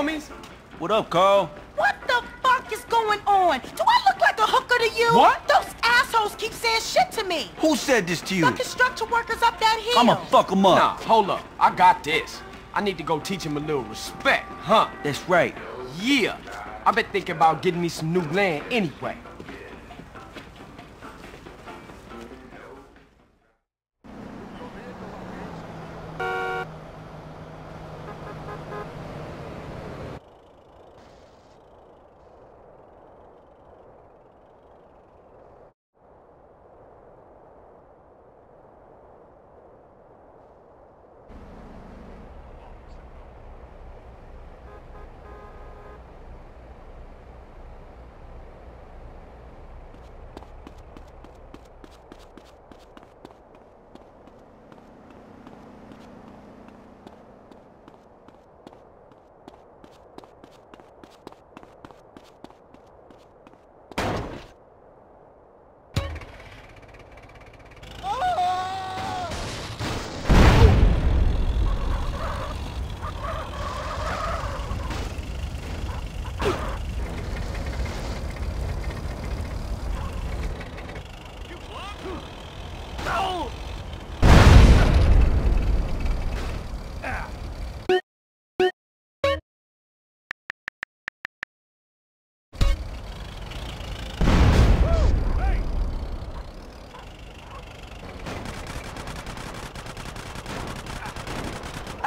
What up, Carl? What the fuck is going on? Do I look like a hooker to you? What? Those assholes keep saying shit to me. Who said this to you? The construction workers up that hill. I'ma fuck 'em up. Nah, hold up. I got this. I need to go teach him a little respect, huh? That's right. Yeah. I've been thinking about getting me some new land anyway.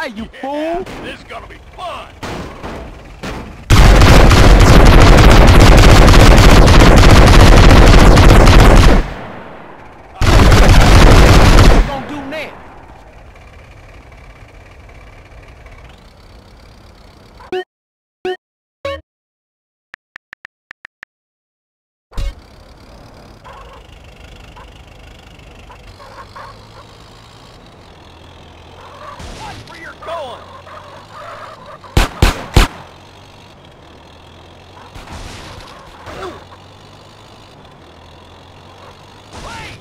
You fool! This is gonna be fun! What you gonna do now? Going! Wait!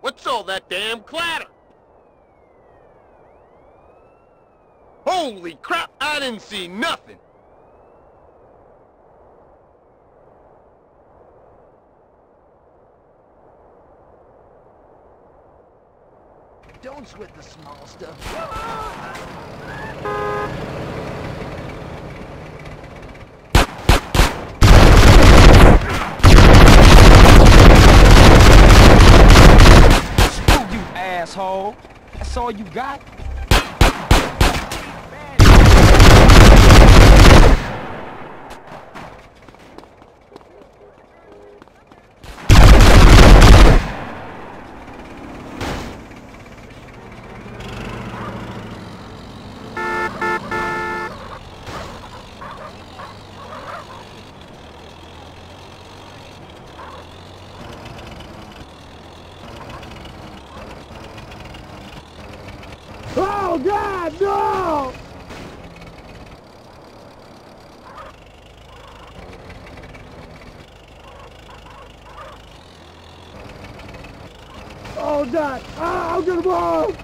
What's all that damn clatter? Holy crap, I didn't see nothing! Don't sweat the small stuff. Screw you, asshole! That's all you got? Oh God, no! Oh God! Ah, I'm gonna blow!